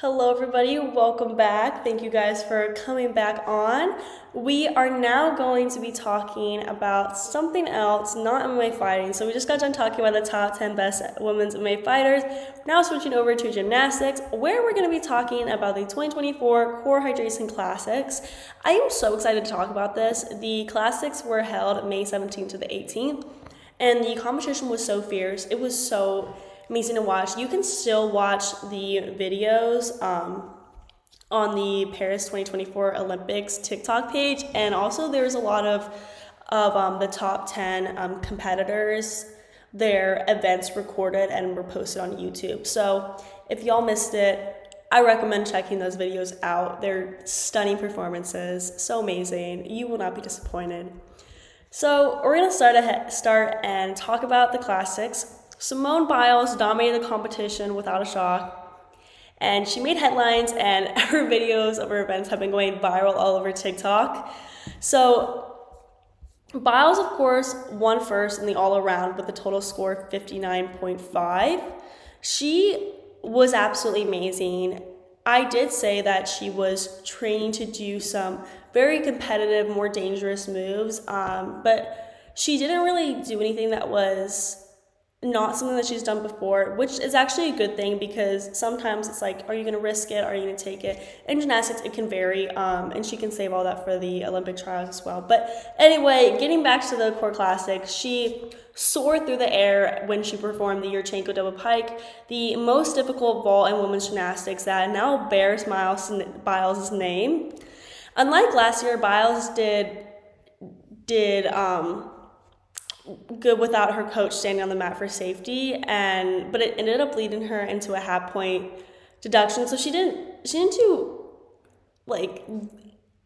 Hello, everybody. Welcome back. Thank you guys for coming back on. We are now going to be talking about something else, not MMA fighting. So, we just got done talking about the top 10 best women's MMA fighters. Now, switching over to gymnastics, where we're going to be talking about the 2024 Core Hydration Classics. I am so excited to talk about this. The classics were held May 17th to the 18th, and the competition was so fierce. It was so amazing to watch. You can still watch the videos um, on the Paris 2024 Olympics TikTok page, and also there's a lot of of um, the top 10 um, competitors their events recorded and were posted on YouTube. So if y'all missed it, I recommend checking those videos out. They're stunning performances, so amazing. You will not be disappointed. So we're gonna start ahead, start and talk about the classics. Simone Biles dominated the competition without a shock, and she made headlines, and her videos of her events have been going viral all over TikTok. So, Biles, of course, won first in the all around with a total score of 59.5. She was absolutely amazing. I did say that she was training to do some very competitive, more dangerous moves, um, but she didn't really do anything that was not something that she's done before, which is actually a good thing because sometimes it's like, are you going to risk it? Are you going to take it? In gymnastics, it can vary, um, and she can save all that for the Olympic trials as well. But anyway, getting back to the core classics, she soared through the air when she performed the Yurchenko double pike, the most difficult vault in women's gymnastics that now bears Miles Biles' name. Unlike last year, Biles did did um, good without her coach standing on the mat for safety and but it ended up leading her into a half point deduction. So she didn't she didn't do like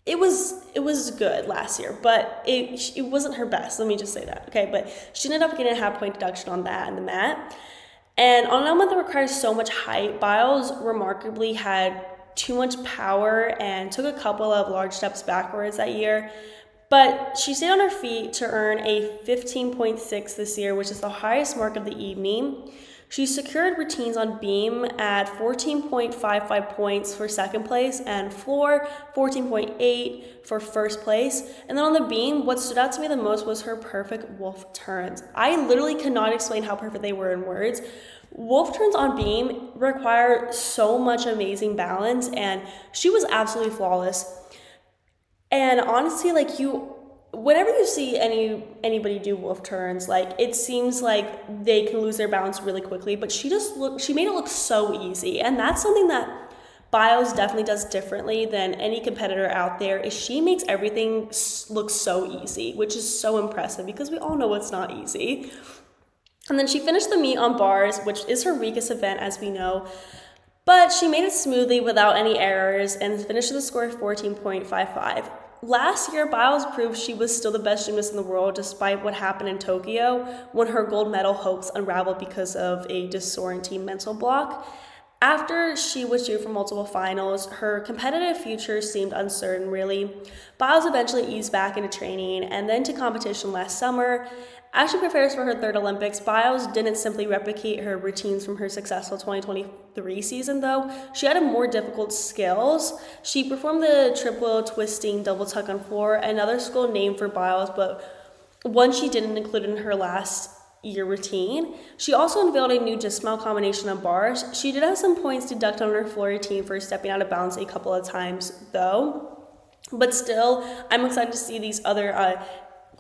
it was it was good last year but it it wasn't her best let me just say that okay? But she ended up getting a half point deduction on that and the mat. And on an element that requires so much height. Biles remarkably had too much power and took a couple of large steps backwards that year but she stayed on her feet to earn a 15.6 this year, which is the highest mark of the evening. She secured routines on beam at 14.55 points for second place and floor 14.8 for first place. And then on the beam, what stood out to me the most was her perfect wolf turns. I literally cannot explain how perfect they were in words. Wolf turns on beam require so much amazing balance, and she was absolutely flawless. And honestly, like you whenever you see any anybody do wolf turns, like it seems like they can lose their balance really quickly, but she just look she made it look so easy. And that's something that Biles definitely does differently than any competitor out there is she makes everything look so easy, which is so impressive because we all know it's not easy. And then she finished the meet on bars, which is her weakest event as we know. But she made it smoothly without any errors and finished with a score of 14.55 last year, Biles proved she was still the best gymnast in the world despite what happened in Tokyo when her gold medal hopes unraveled because of a disorienting mental block. After she withdrew from multiple finals, her competitive future seemed uncertain, really. Biles eventually eased back into training and then to competition last summer. As she prepares for her third Olympics, Biles didn't simply replicate her routines from her successful 2023 season, though. She added more difficult skills. She performed the triple twisting double tuck on floor, another skill named for Biles, but one she didn't include in her last year routine. She also unveiled a new dismount combination of bars. She did have some points deducted on her floor routine for stepping out of bounds a couple of times, though. But still, I'm excited to see these other uh,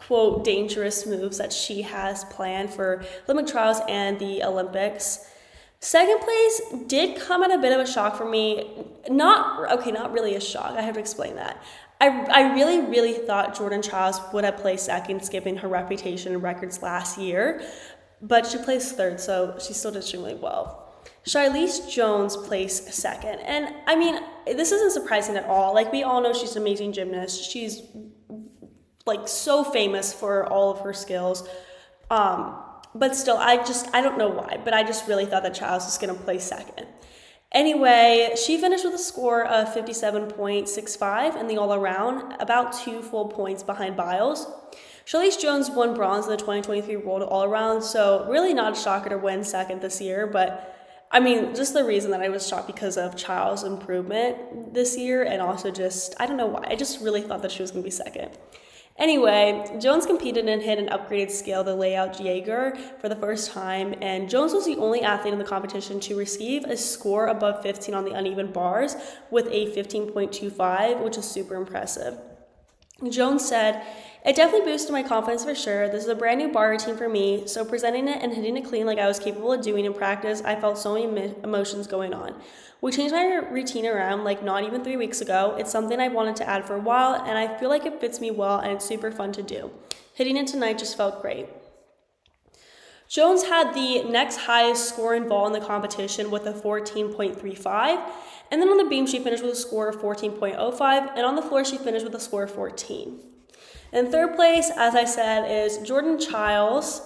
quote dangerous moves that she has planned for Olympic trials and the Olympics. Second place did come at a bit of a shock for me. Not okay, not really a shock. I have to explain that. I, I really, really thought Jordan Chiles would have placed second, skipping her reputation and records last year, but she placed third, so she still did extremely well. Shilese Jones placed second, and I mean, this isn't surprising at all. Like we all know, she's an amazing gymnast. She's like so famous for all of her skills. Um, but still, I just, I don't know why, but I just really thought that Chiles was going to play second. Anyway, she finished with a score of 57.65 in the all around, about two full points behind Biles. Shilese Jones won bronze in the 2023 World All Around, so really not a shocker to win second this year, but I mean, just the reason that I was shocked because of Chiles' improvement this year, and also just, I don't know why. I just really thought that she was to be second. Anyway, Jones competed and hit an upgraded scale, the layout Jaeger, for the first time, and Jones was the only athlete in the competition to receive a score above 15 on the uneven bars with a 15.25, which is super impressive. Jones said, It definitely boosted my confidence for sure. This is a brand new bar routine for me, so presenting it and hitting it clean like I was capable of doing in practice, I felt so many emotions going on. We changed my routine around like not even three weeks ago. It's something I've wanted to add for a while, and I feel like it fits me well and it's super fun to do. Hitting it tonight just felt great. Jones had the next highest scoring ball in the competition with a 14.35. And then on the beam, she finished with a score of 14.05. And on the floor, she finished with a score of 14. In third place, as I said, is Jordan Chiles.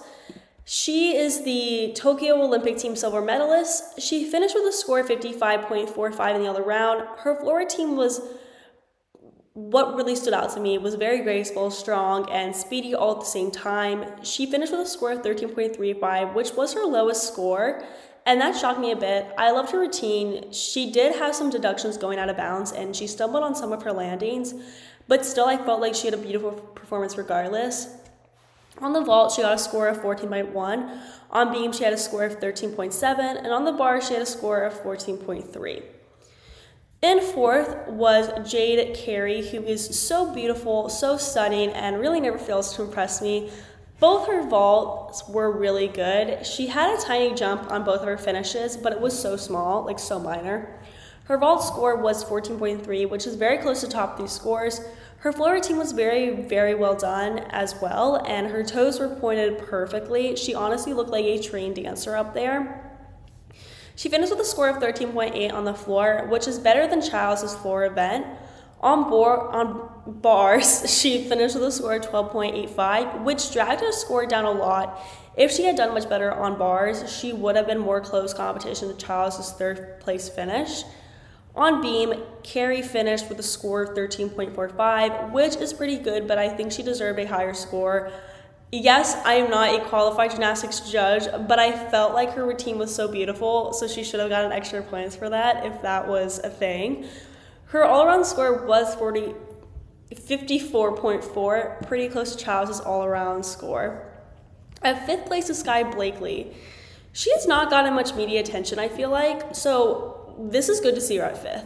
She is the Tokyo Olympic team silver medalist. She finished with a score of 55.45 in the other round. Her floor team was what really stood out to me it was very graceful, strong, and speedy all at the same time. She finished with a score of 13.35, which was her lowest score, and that shocked me a bit. I loved her routine. She did have some deductions going out of bounds, and she stumbled on some of her landings, but still, I felt like she had a beautiful performance regardless. On the vault, she got a score of 14.1. On beam, she had a score of 13.7. And on the bar, she had a score of 14.3. In fourth was Jade Carey, who is so beautiful, so stunning, and really never fails to impress me. Both her vaults were really good. She had a tiny jump on both of her finishes, but it was so small, like so minor. Her vault score was 14.3, which is very close to top three scores. Her floor routine was very, very well done as well, and her toes were pointed perfectly. She honestly looked like a trained dancer up there. She finished with a score of 13.8 on the floor, which is better than Chiles' floor event. On, board, on bars, she finished with a score of 12.85, which dragged her score down a lot. If she had done much better on bars, she would have been more close competition to Chiles' third place finish. On beam, Carey finished with a score of 13.45, which is pretty good, but I think she deserved a higher score. Yes, I am not a qualified gymnastics judge, but I felt like her routine was so beautiful, so she should have gotten extra points for that if that was a thing. Her all around score was 40, 54.4, pretty close to Chiles' all around score. At fifth place is Skye Blakely. She has not gotten much media attention, I feel like, so this is good to see her at fifth.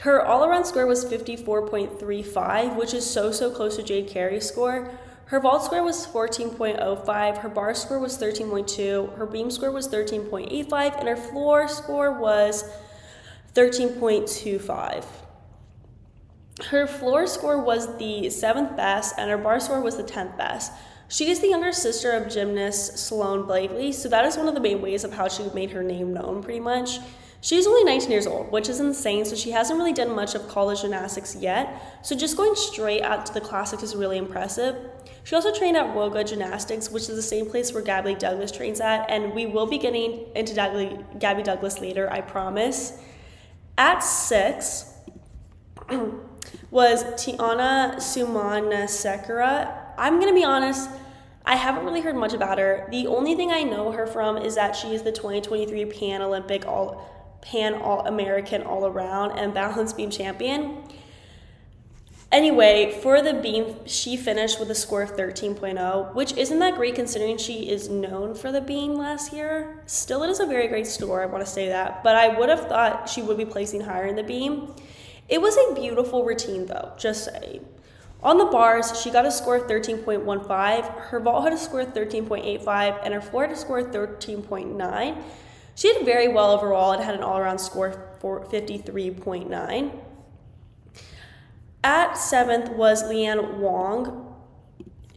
Her all around score was 54.35, which is so, so close to Jade Carey's score. Her vault score was 14.05, her bar score was 13.2, her beam score was 13.85, and her floor score was 13.25. Her floor score was the seventh best, and her bar score was the 10th best. She is the younger sister of gymnast Sloane Blakely, so that is one of the main ways of how she made her name known, pretty much. She's only 19 years old, which is insane, so she hasn't really done much of college gymnastics yet. So just going straight out to the classics is really impressive. She also trained at Woga Gymnastics, which is the same place where Gabby Douglas trains at, and we will be getting into Gabby Douglas later, I promise. At six was Tiana Sumanasekera. I'm gonna be honest, I haven't really heard much about her. The only thing I know her from is that she is the 2023 Pan Olympic All Pan All American all around and balance beam champion. Anyway, for the beam, she finished with a score of 13.0, which isn't that great considering she is known for the beam last year. Still, it is a very great score, I want to say that, but I would have thought she would be placing higher in the beam. It was a beautiful routine, though, just saying. On the bars, she got a score of 13.15, her vault had a score of 13.85, and her floor had a score of 13.9. She did very well overall and had an all around score for 53.9. At seventh was Leanne Wong.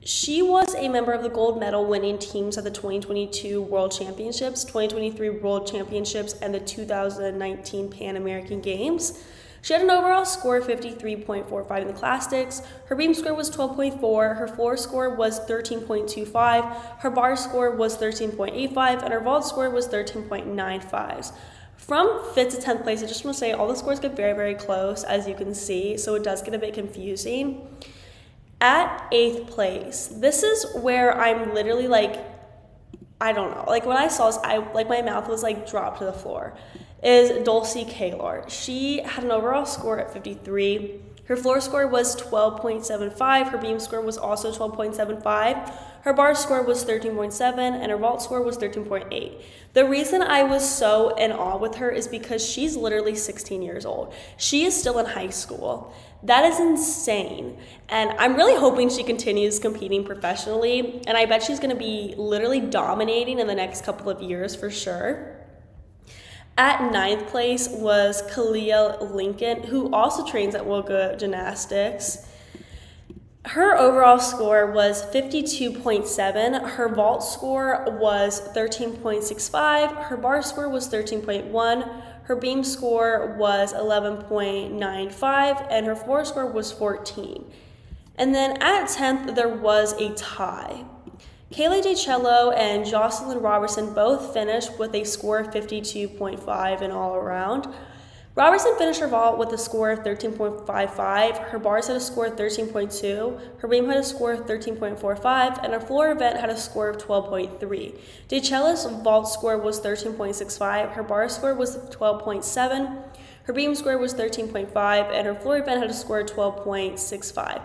She was a member of the gold medal winning teams at the 2022 World Championships, 2023 World Championships, and the 2019 Pan American Games. She had an overall score of 53.45 in the classics. Her beam score was 12.4, her floor score was 13.25, her bar score was 13.85, and her vault score was 13.95. From 5th to 10th place, I just want to say all the scores get very, very close, as you can see, so it does get a bit confusing. At 8th place, this is where I'm literally like, I don't know. Like when I saw this, I like my mouth was like dropped to the floor. Is Dulcy Caylor. She had an overall score at 53. Her floor score was 12.75. Her beam score was also 12.75. Her bar score was 13.7 and her vault score was 13.8. The reason I was so in awe with her is because she's literally 16 years old. She is still in high school. That is insane. And I'm really hoping she continues competing professionally. And I bet she's going to be literally dominating in the next couple of years for sure. At ninth place was Kaliya Lincoln, who also trains at Woga Gymnastics. Her overall score was 52.7. Her vault score was 13.65. Her bar score was 13.1. Her beam score was 11.95. And her floor score was 14. And then at 10th, there was a tie. Kaylee DiCello and Joscelyn Robertson both finished with a score of 52.5 in all around. Robertson finished her vault with a score of 13.55. Her bars had a score of 13.2. Her beam had a score of 13.45. And her floor event had a score of 12.3. DiCello's vault score was 13.65. Her bar score was 12.7. Her beam score was 13.5. And her floor event had a score of 12.65.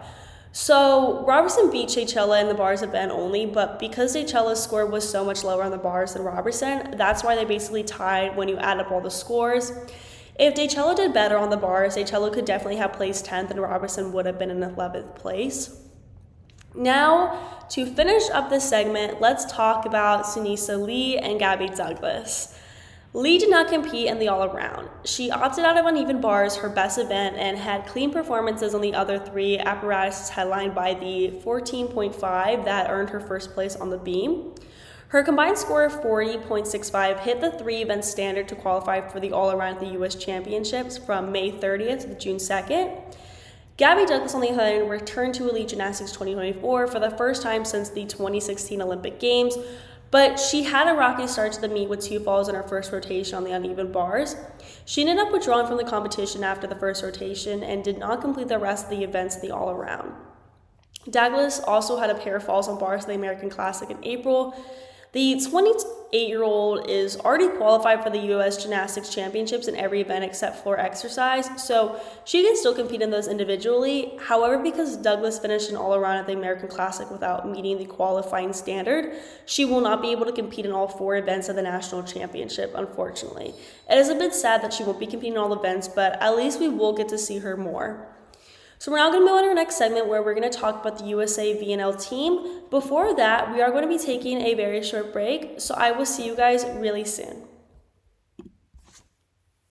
So Robertson beat DiCello in the bars event only, but because DiCello's score was so much lower on the bars than Robertson, that's why they basically tied when you add up all the scores. If DiCello did better on the bars, DiCello could definitely have placed 10th and Robertson would have been in 11th place. Now, to finish up this segment, let's talk about Sunisa Lee and Gabby Douglas. Lee did not compete in the all around. She opted out of uneven bars, her best event, and had clean performances on the other three apparatuses headlined by the 14.5 that earned her first place on the beam. Her combined score of 40.65 hit the three event standard to qualify for the all around at the US Championships from May 30th to June 2nd. Gabby Douglas, on the other hand, returned to Elite Gymnastics 2024 for the first time since the 2016 Olympic Games, but she had a rocky start to the meet with two falls in her first rotation on the uneven bars. She ended up withdrawing from the competition after the first rotation and did not complete the rest of the events in the all around. Douglas also had a pair of falls on bars in the American Classic in April, the 28 year old is already qualified for the US Gymnastics Championships in every event except floor exercise, so she can still compete in those individually. However, because Douglas finished an all around at the American Classic without meeting the qualifying standard, she will not be able to compete in all four events of the National Championship, unfortunately. It is a bit sad that she won't be competing in all events, but at least we will get to see her more. So we're now going to move on to our next segment where we're going to talk about the USA VNL team. Before that, we are going to be taking a very short break, so I will see you guys really soon.